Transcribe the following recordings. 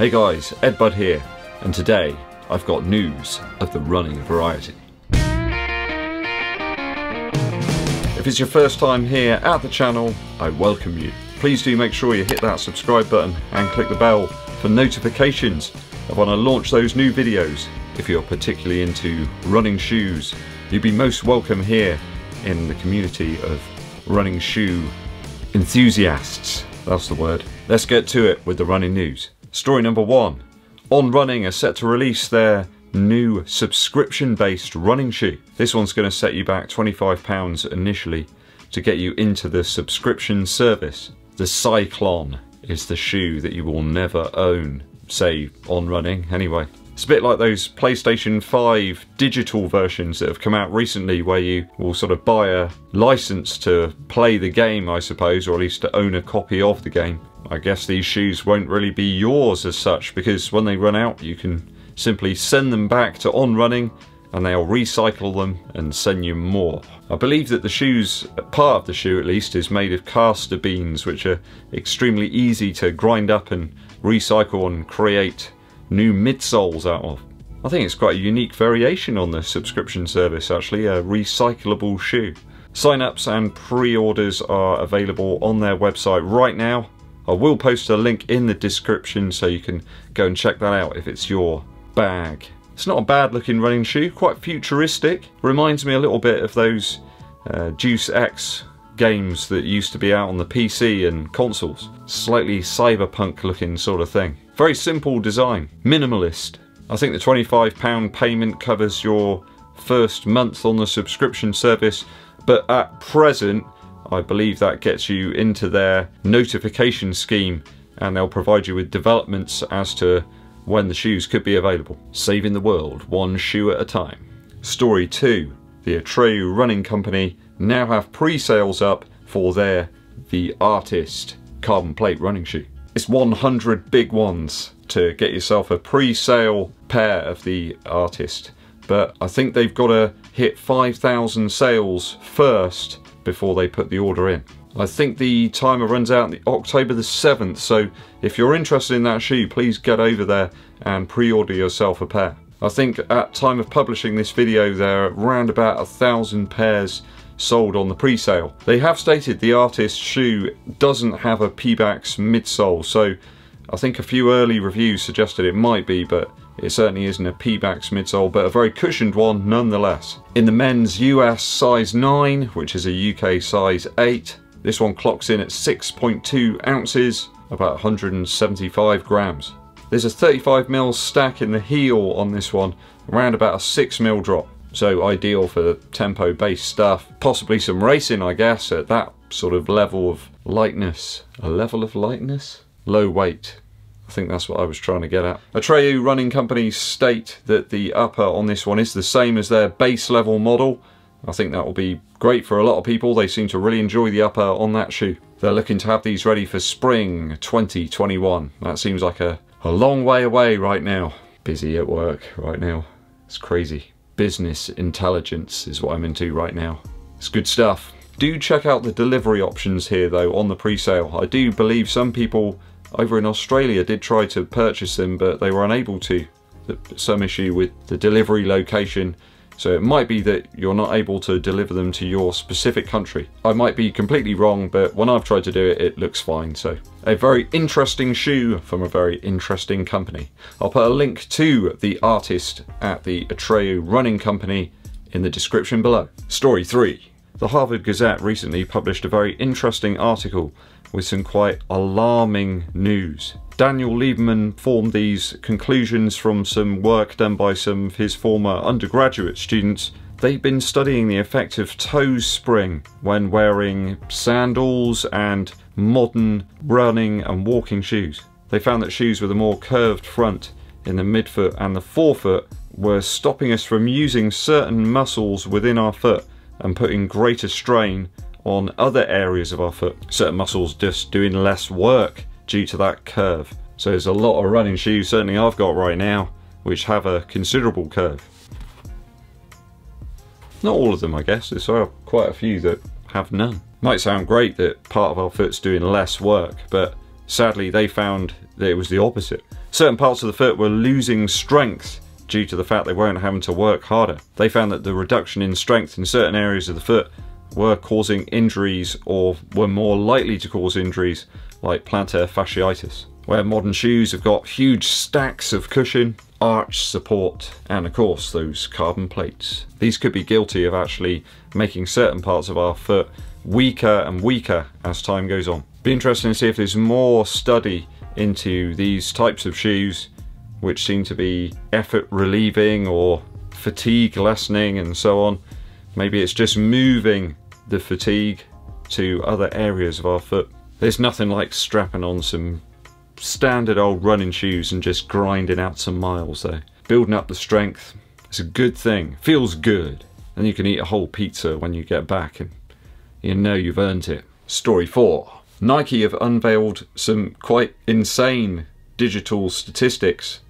Hey guys, Edd Bud here, and today I've got news of the running variety. If it's your first time here at the channel, I welcome you. Please do make sure you hit that subscribe button and click the bell for notifications of when I launch those new videos. If you're particularly into running shoes, you'd be most welcome here in the community of running shoe enthusiasts. That's the word. Let's get to it with the running news. Story number one. On Running are set to release their new subscription-based running shoe. This one's going to set you back £25 initially to get you into the subscription service. The Cyclon is the shoe that you will never own, say on running anyway. It's a bit like those PlayStation 5 digital versions that have come out recently where you will sort of buy a license to play the game I suppose or at least to own a copy of the game. I guess these shoes won't really be yours as such because when they run out you can simply send them back to On Running and they'll recycle them and send you more. I believe that the shoes, part of the shoe at least, is made of castor beans which are extremely easy to grind up and recycle and create new midsoles out of. I think it's quite a unique variation on the subscription service actually, a recyclable shoe. Sign-ups and pre-orders are available on their website right now I will post a link in the description so you can go and check that out if it's your bag. It's not a bad looking running shoe, quite futuristic. Reminds me a little bit of those uh, Deus Ex games that used to be out on the PC and consoles. Slightly cyberpunk looking sort of thing. Very simple design, minimalist. I think the £25 payment covers your first month on the subscription service, but at present I believe that gets you into their notification scheme and they'll provide you with developments as to when the shoes could be available. Saving the world one shoe at a time. Story 2. The Atreyu Running Company now have pre-sales up for their The Artist carbon plate running shoe. It's 100 big ones to get yourself a pre-sale pair of The Artist but I think they've got to hit 5,000 sales first before they put the order in. I think the timer runs out October the 7th, so if you're interested in that shoe, please get over there and pre-order yourself a pair. I think at time of publishing this video, there are around about a thousand pairs sold on the pre-sale. They have stated the artist shoe doesn't have a Pebax midsole, so I think a few early reviews suggested it might be, but it certainly isn't a Pebax midsole, but a very cushioned one nonetheless. In the men's US size 9, which is a UK size 8, this one clocks in at 6.2 ounces, about 175 grams. There's a 35mm stack in the heel on this one, around about a 6mm drop. So ideal for tempo based stuff. Possibly some racing I guess at that sort of level of lightness. A level of lightness? Low weight. I think that's what I was trying to get at. Atreyu running companies state that the upper on this one is the same as their base level model. I think that will be great for a lot of people. They seem to really enjoy the upper on that shoe. They're looking to have these ready for spring 2021. That seems like a, a long way away right now. Busy at work right now. It's crazy. Business intelligence is what I'm into right now. It's good stuff. Do check out the delivery options here though on the pre-sale. I do believe some people over in Australia did try to purchase them but they were unable to. Some issue with the delivery location so it might be that you're not able to deliver them to your specific country. I might be completely wrong but when I've tried to do it it looks fine so. A very interesting shoe from a very interesting company. I'll put a link to the artist at the Atreyu Running Company in the description below. Story 3. The Harvard Gazette recently published a very interesting article with some quite alarming news. Daniel Lieberman formed these conclusions from some work done by some of his former undergraduate students. They've been studying the effect of toe spring when wearing sandals and modern running and walking shoes. They found that shoes with a more curved front in the midfoot and the forefoot were stopping us from using certain muscles within our foot and putting greater strain on other areas of our foot. Certain muscles just doing less work due to that curve. So there's a lot of running shoes, certainly I've got right now, which have a considerable curve. Not all of them, I guess. There's quite a few that have none. Might sound great that part of our foot's doing less work, but sadly they found that it was the opposite. Certain parts of the foot were losing strength due to the fact they weren't having to work harder. They found that the reduction in strength in certain areas of the foot were causing injuries or were more likely to cause injuries like plantar fasciitis. Where modern shoes have got huge stacks of cushion, arch support, and of course those carbon plates. These could be guilty of actually making certain parts of our foot weaker and weaker as time goes on. Be interesting to see if there's more study into these types of shoes which seem to be effort relieving or fatigue lessening and so on. Maybe it's just moving the fatigue to other areas of our foot. There's nothing like strapping on some standard old running shoes and just grinding out some miles though. Building up the strength, it's a good thing, feels good. And you can eat a whole pizza when you get back and you know you've earned it. Story 4. Nike have unveiled some quite insane digital statistics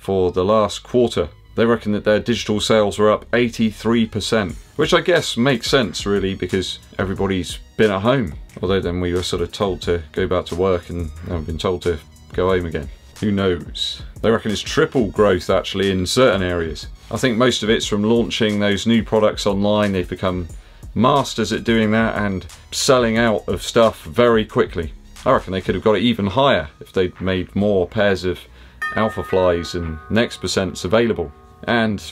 for the last quarter. They reckon that their digital sales were up 83%, which I guess makes sense really because everybody's been at home. Although then we were sort of told to go back to work and then been told to go home again. Who knows? They reckon it's triple growth actually in certain areas. I think most of it's from launching those new products online. They've become masters at doing that and selling out of stuff very quickly. I reckon they could have got it even higher if they'd made more pairs of Alphaflys and Next Percents available. And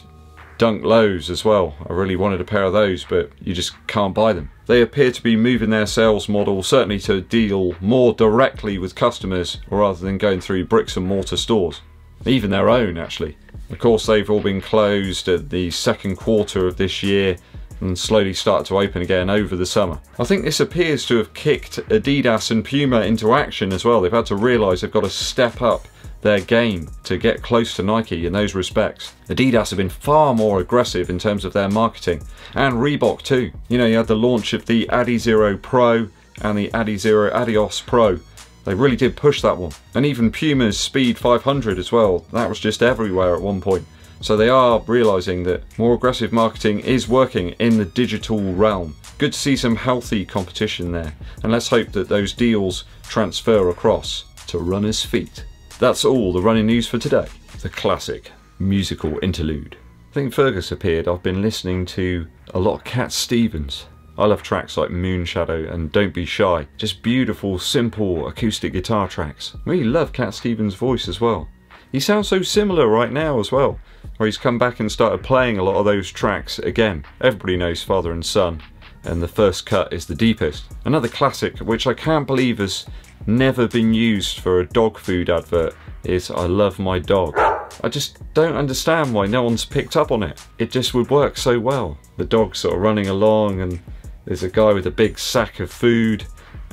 Dunk Lows as well. I really wanted a pair of those, but you just can't buy them. They appear to be moving their sales model certainly to deal more directly with customers rather than going through bricks and mortar stores. Even their own, actually. Of course, they've all been closed at the second quarter of this year and slowly started to open again over the summer. I think this appears to have kicked Adidas and Puma into action as well. They've had to realise they've got to step up their game to get close to Nike in those respects. Adidas have been far more aggressive in terms of their marketing, and Reebok too. You know, you had the launch of the Adizero Pro and the Adizero Adios Pro. They really did push that one. And even Puma's Speed 500 as well. That was just everywhere at one point. So they are realising that more aggressive marketing is working in the digital realm. Good to see some healthy competition there. And let's hope that those deals transfer across to runners' feet. That's all the running news for today. The classic musical interlude. I think Fergus appeared. I've been listening to a lot of Cat Stevens. I love tracks like Moonshadow and Don't Be Shy. Just beautiful, simple acoustic guitar tracks. Really love Cat Stevens' voice as well. He sounds so similar right now as well, where he's come back and started playing a lot of those tracks again. Everybody knows Father and Son, and the first cut is the deepest. Another classic, which I can't believe has never been used for a dog food advert is I love my dog. I just don't understand why no one's picked up on it. It just would work so well. The dog's sort of running along and there's a guy with a big sack of food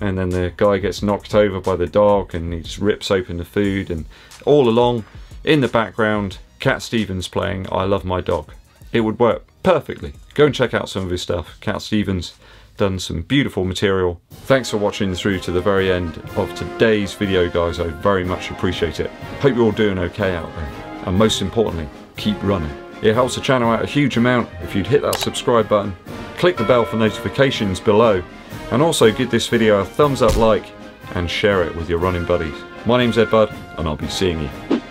and then the guy gets knocked over by the dog and he just rips open the food and all along in the background Cat Stevens playing I Love My Dog. It would work perfectly. Go and check out some of his stuff. Cat Stevens done some beautiful material. Thanks for watching through to the very end of today's video guys, I very much appreciate it. Hope you're all doing okay out there. And most importantly, keep running. It helps the channel out a huge amount if you'd hit that subscribe button, click the bell for notifications below, and also give this video a thumbs up like and share it with your running buddies. My name's Edd Bud, and I'll be seeing you